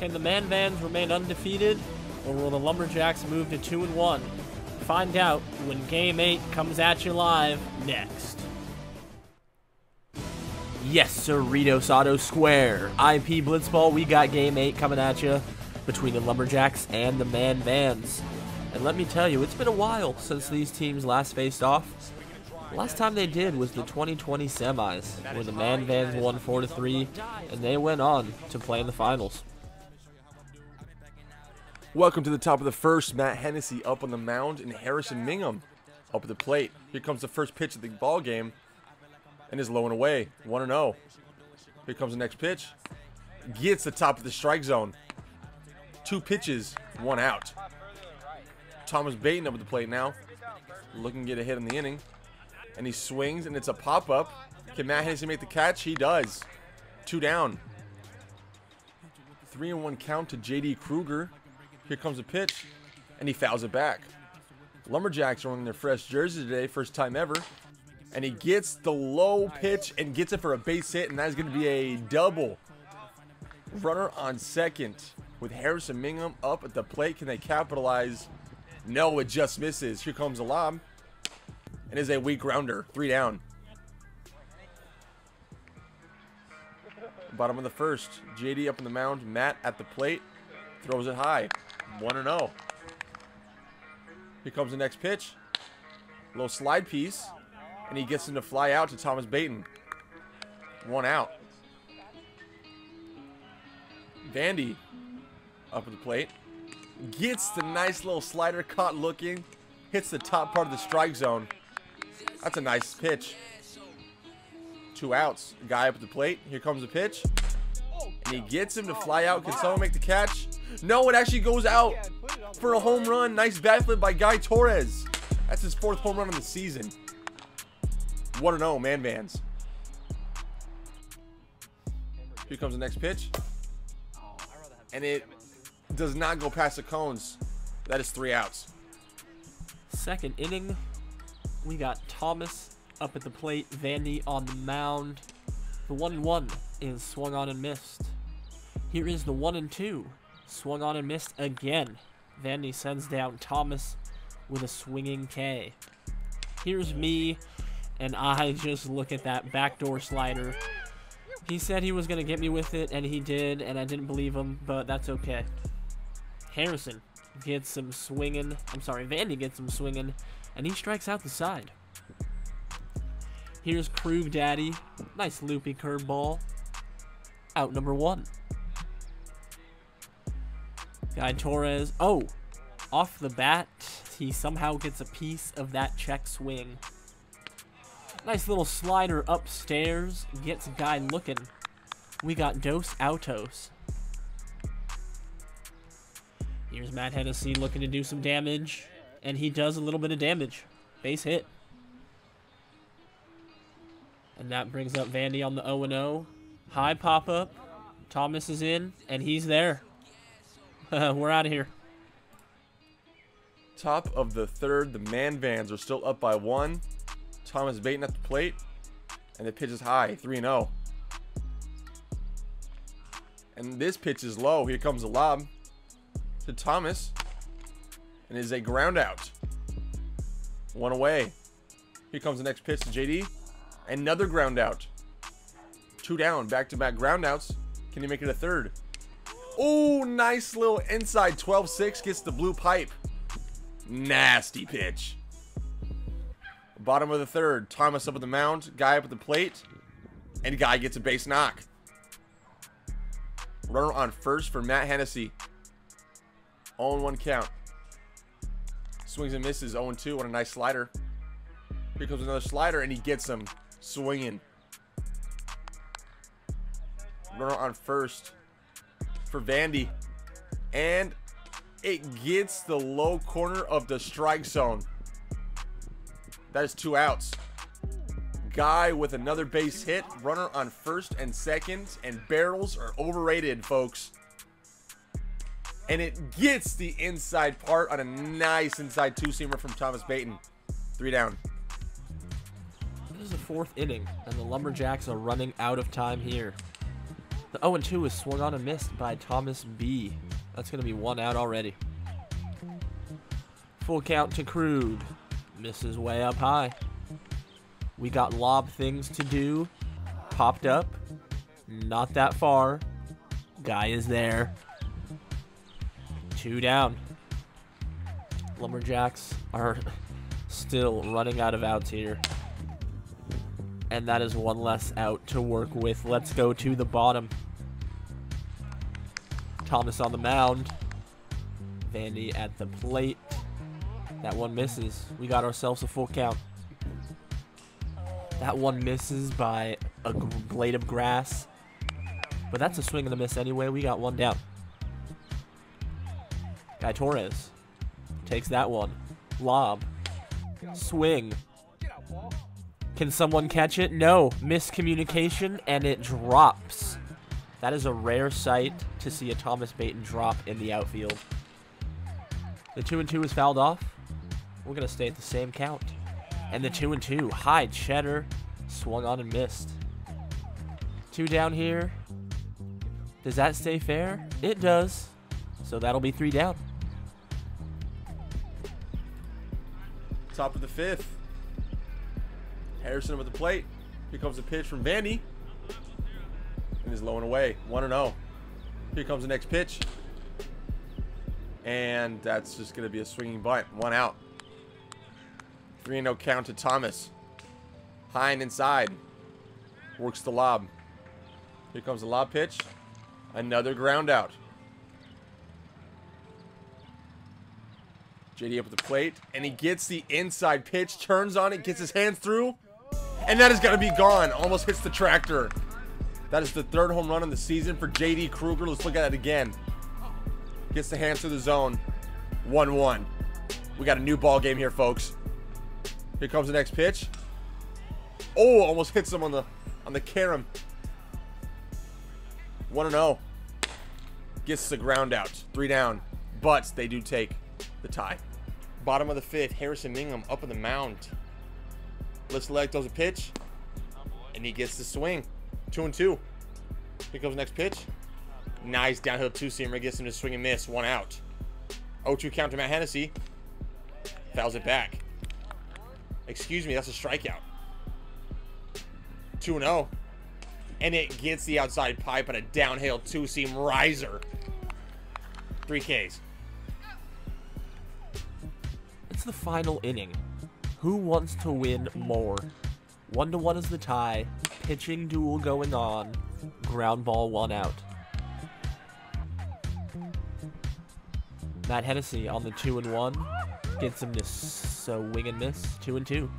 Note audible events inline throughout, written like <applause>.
Can the Man Vans remain undefeated, or will the Lumberjacks move to 2 and 1? Find out when Game 8 comes at you live next. Yes, Cerritos Auto Square. IP Blitzball, we got Game 8 coming at you between the Lumberjacks and the Man Vans. And let me tell you, it's been a while since these teams last faced off. Last time they did was the 2020 semis, where the Man Vans won 4 to 3, and they went on to play in the finals. Welcome to the top of the first. Matt Hennessy up on the mound and Harrison Mingham up at the plate. Here comes the first pitch of the ball game and is low and away. 1 0. Here comes the next pitch. Gets the top of the strike zone. Two pitches, one out. Thomas Baton up at the plate now. Looking to get a hit in the inning. And he swings, and it's a pop up. Can Matt Hennessy make the catch? He does. Two down. Three and one count to JD Kruger. Here comes a pitch, and he fouls it back. Lumberjacks are wearing their fresh jersey today, first time ever. And he gets the low pitch and gets it for a base hit, and that is going to be a double. Runner on second with Harrison Mingham up at the plate. Can they capitalize? No, it just misses. Here comes a lob. And is a weak grounder. Three down. Bottom of the first. JD up on the mound. Matt at the plate. Throws it high. 1 0. Here comes the next pitch. Little slide piece. And he gets him to fly out to Thomas Baton. One out. Vandy up at the plate. Gets the nice little slider caught looking. Hits the top part of the strike zone. That's a nice pitch. Two outs. Guy up at the plate. Here comes the pitch. And he gets him to fly out. Can someone make the catch? No, it actually goes out for a home run. Nice bat flip by Guy Torres. That's his fourth home run of the season. 1 0, man Vans. Here comes the next pitch. And it does not go past the cones. That is three outs. Second inning, we got Thomas up at the plate, Vandy on the mound. The 1 1 is swung on and missed. Here is the 1 and 2. Swung on and missed again. Vandy sends down Thomas with a swinging K. Here's me, and I just look at that backdoor slider. He said he was going to get me with it, and he did, and I didn't believe him, but that's okay. Harrison gets some swinging. I'm sorry, Vandy gets some swinging, and he strikes out the side. Here's Krug Daddy. Nice loopy curveball. Out number one. Guy Torres. Oh, off the bat, he somehow gets a piece of that check swing. Nice little slider upstairs. Gets guy looking. We got Dos Autos. Here's Matt Hennessy looking to do some damage. And he does a little bit of damage. Base hit. And that brings up Vandy on the 0-0. High pop-up. Thomas is in, and he's there. <laughs> We're out of here. Top of the third, the Man Vans are still up by one. Thomas Baton at the plate. And the pitch is high, 3-0. And this pitch is low. Here comes a lob to Thomas. And is a ground out. One away. Here comes the next pitch to JD. Another ground out. Two down. Back-to-back -back ground outs. Can he make it a third? Oh, nice little inside 12-6. Gets the blue pipe. Nasty pitch. Bottom of the third. Thomas up at the mound. Guy up at the plate. And guy gets a base knock. Runner on first for Matt Hennessy. 0-1 count. Swings and misses. 0-2 on a nice slider. Here comes another slider, and he gets him swinging. Runner on first for Vandy. And it gets the low corner of the strike zone. That is two outs. Guy with another base hit. Runner on first and second. And barrels are overrated, folks. And it gets the inside part on a nice inside two-seamer from Thomas Baton. Three down. This is the fourth inning, and the Lumberjacks are running out of time here. The 0-2 is swung on and missed by Thomas B. That's going to be one out already. Full count to Krug. Misses way up high. We got lob things to do. Popped up. Not that far. Guy is there. Two down. Lumberjacks are <laughs> still running out of outs here. And that is one less out to work with. Let's go to the bottom. Thomas on the mound. Vandy at the plate. That one misses. We got ourselves a full count. That one misses by a blade of grass. But that's a swing and a miss anyway. We got one down. Guy Torres takes that one. Lob. Swing. Can someone catch it? No. Miscommunication, and it drops. That is a rare sight to see a Thomas Baton drop in the outfield. The 2 and 2 is fouled off. We're going to stay at the same count. And the 2 and 2, high cheddar, swung on and missed. Two down here. Does that stay fair? It does. So that'll be three down. Top of the fifth. Harrison with the plate. Here comes a pitch from Vandy. Is low and away. 1 0. Here comes the next pitch. And that's just going to be a swinging bunt. One out. 3 0 count to Thomas. High and inside. Works the lob. Here comes the lob pitch. Another ground out. JD up with the plate, and he gets the inside pitch, turns on it, gets his hands through, and that is going to be gone. Almost hits the tractor. That is the third home run of the season for JD Kruger. Let's look at it again. Gets the hands to the zone. 1-1. We got a new ball game here, folks. Here comes the next pitch. Oh, almost hits him on the on the carom. 1-0. Gets the ground out. Three down. But they do take the tie. Bottom of the fifth, Harrison Mingham up on the mound. The leg, throws a pitch, and he gets the swing. Two and two. Here comes next pitch. Nice downhill two seamer, gets him to swing and miss. One out. 0-2 count to Matt Hennessy. Fouls it back. Excuse me, that's a strikeout. 2 0. And it gets the outside pipe and a downhill two seam riser. Three Ks. It's the final inning. Who wants to win more? One to one is the tie. Pitching duel going on. Ground ball one out. Matt Hennessy on the two and one gets him to so wing and miss two and two,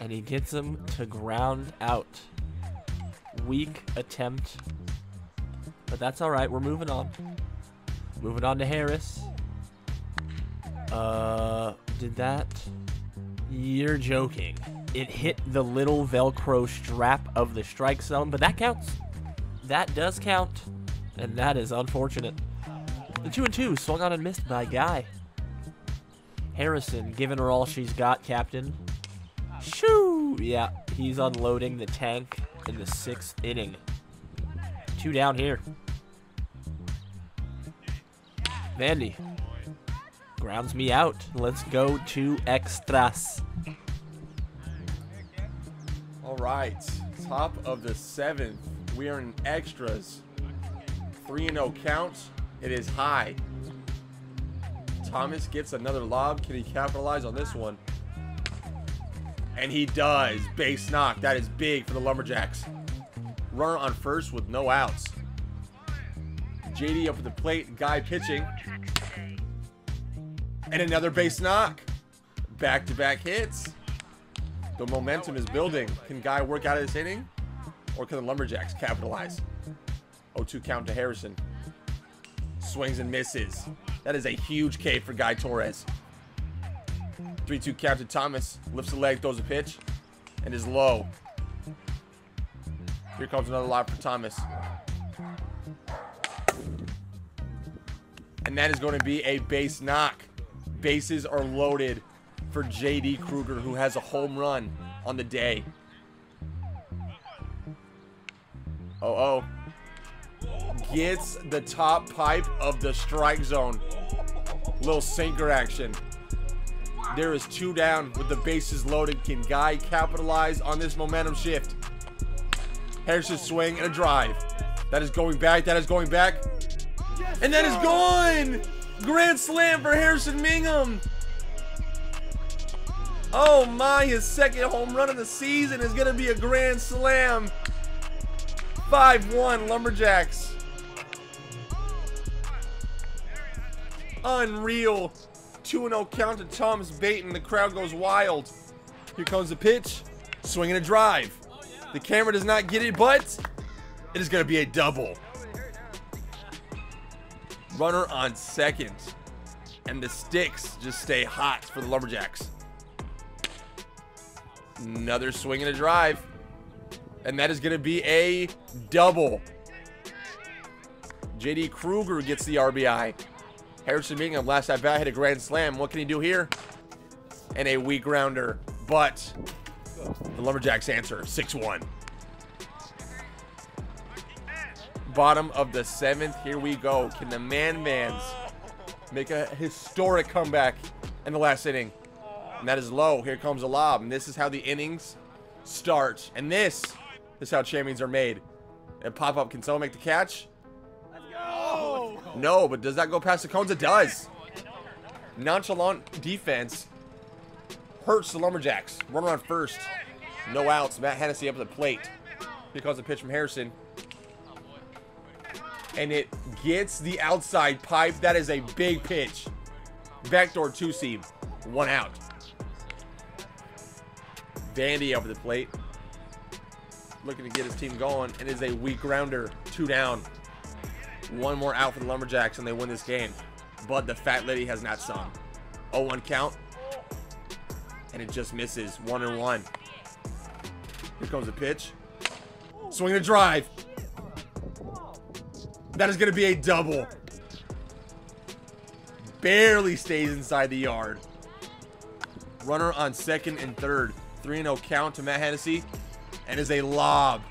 and he gets him to ground out. Weak attempt, but that's all right. We're moving on. Moving on to Harris. Uh, did that? You're joking. It hit the little Velcro strap of the strike zone, but that counts. That does count, and that is unfortunate. The 2 and 2 swung on and missed by Guy. Harrison giving her all she's got, Captain. Shoo! Yeah, he's unloading the tank in the sixth inning. Two down here. Vandy grounds me out. Let's go to extras. All right, top of the seventh. We are in extras. 3 0 counts. It is high. Thomas gets another lob. Can he capitalize on this one? And he does. Base knock. That is big for the Lumberjacks. Runner on first with no outs. JD up at the plate. Guy pitching. And another base knock. Back to back hits. The momentum is building. Can Guy work out of this inning? Or can the Lumberjacks capitalize? 0 2 count to Harrison swings and misses. That is a huge K for Guy Torres. 3-2 count to Thomas. Lifts the leg, throws a pitch, and is low. Here comes another lob for Thomas. And that is going to be a base knock. Bases are loaded for JD Kruger, who has a home run on the day. Oh, oh. Gets the top pipe of the strike zone. Little sinker action. There is two down with the bases loaded. Can Guy capitalize on this momentum shift? Harrison swing and a drive. That is going back. That is going back. And that is gone! Grand slam for Harrison Mingham. Oh my, his second home run of the season is going to be a grand slam. 5-1 Lumberjacks. Unreal. 2-0 count to Thomas Baton. The crowd goes wild. Here comes the pitch. Swinging a drive. The camera does not get it, but it is going to be a double. Runner on second. And the sticks just stay hot for the Lumberjacks. Another swing and a drive. And that is going to be a double. JD Kruger gets the RBI. Harrison Mingham, last at bat, hit a grand slam. What can he do here? And a weak rounder. But the Lumberjacks answer 6 1. Bottom of the seventh. Here we go. Can the Man Vans make a historic comeback in the last inning? And that is low. Here comes a lob. And this is how the innings start. And this is how champions are made. And pop up. Can someone make the catch? <laughs> No, but does that go past the cones? It does. Nonchalant defense hurts the Lumberjacks. Runner on first. No outs. Matt Hennessy up at the plate. Here comes a pitch from Harrison. And it gets the outside pipe. That is a big pitch. Backdoor two seam. One out. Vandy over the plate. Looking to get his team going. And is a weak grounder. Two down. One more out for the Lumberjacks and they win this game. But the fat lady has not sung. 0-1 count. And it just misses. One and one. Here comes the pitch. Swing a drive. That is going to be a double. Barely stays inside the yard. Runner on second and third. 3-0 count to Matt Hennessy. And is a lob.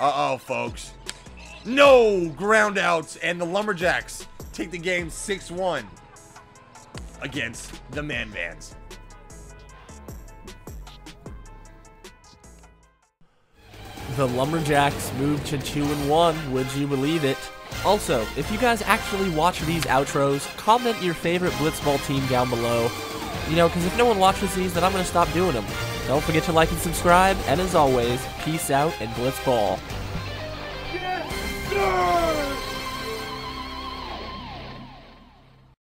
Uh-oh, folks. No ground outs. And the Lumberjacks take the game 6-1 against the Man Vans. The Lumberjacks moved to 2 and 1, would you believe it? Also, if you guys actually watch these outros, comment your favorite Blitzball team down below. You know, because if no one watches these, then I'm going to stop doing them. Don't forget to like and subscribe, and as always, peace out and Blitzball.